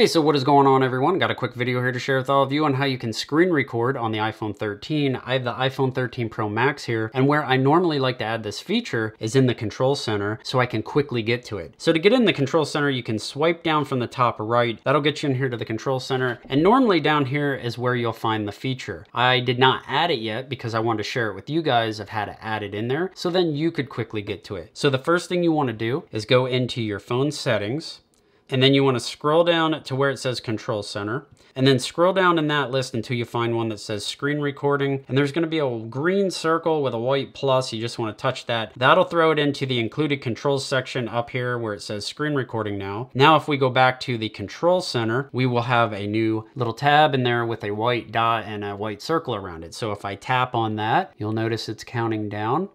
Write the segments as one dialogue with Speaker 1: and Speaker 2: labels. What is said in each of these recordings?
Speaker 1: Hey, so what is going on everyone? Got a quick video here to share with all of you on how you can screen record on the iPhone 13. I have the iPhone 13 Pro Max here, and where I normally like to add this feature is in the control center so I can quickly get to it. So to get in the control center, you can swipe down from the top right. That'll get you in here to the control center. And normally down here is where you'll find the feature. I did not add it yet because I wanted to share it with you guys of how to add it in there. So then you could quickly get to it. So the first thing you wanna do is go into your phone settings and then you want to scroll down to where it says Control Center. And then scroll down in that list until you find one that says screen recording. And there's going to be a green circle with a white plus. You just want to touch that. That'll throw it into the included controls section up here where it says screen recording now. Now, if we go back to the control center, we will have a new little tab in there with a white dot and a white circle around it. So if I tap on that, you'll notice it's counting down.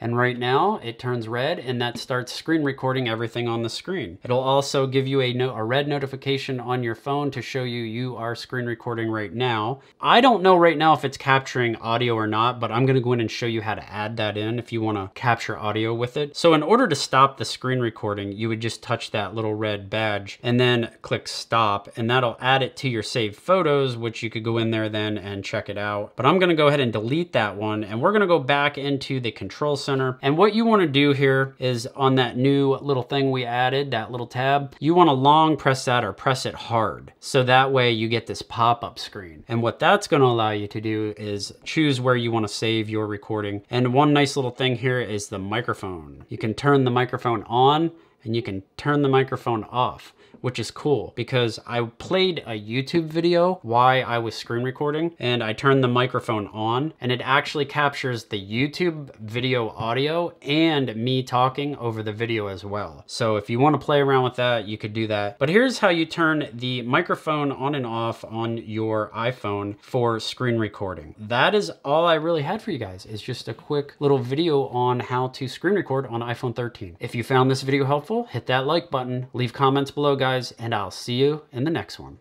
Speaker 1: And right now it turns red and that starts screen recording everything on the screen. It'll also give you a, no a red notification on your phone to show you you are screen recording right now. I don't know right now if it's capturing audio or not, but I'm gonna go in and show you how to add that in if you wanna capture audio with it. So in order to stop the screen recording, you would just touch that little red badge and then click stop and that'll add it to your saved photos, which you could go in there then and check it out. But I'm gonna go ahead and delete that one and we're gonna go back into the control center. And what you wanna do here is on that new little thing we added, that little tab, you wanna long press that or press it hard. So that way you get this pop-up screen. And what that's gonna allow you to do is choose where you wanna save your recording. And one nice little thing here is the microphone. You can turn the microphone on and you can turn the microphone off which is cool because I played a YouTube video while I was screen recording and I turned the microphone on and it actually captures the YouTube video audio and me talking over the video as well. So if you want to play around with that, you could do that. But here's how you turn the microphone on and off on your iPhone for screen recording. That is all I really had for you guys. It's just a quick little video on how to screen record on iPhone 13. If you found this video helpful, hit that like button, leave comments below guys, and I'll see you in the next one.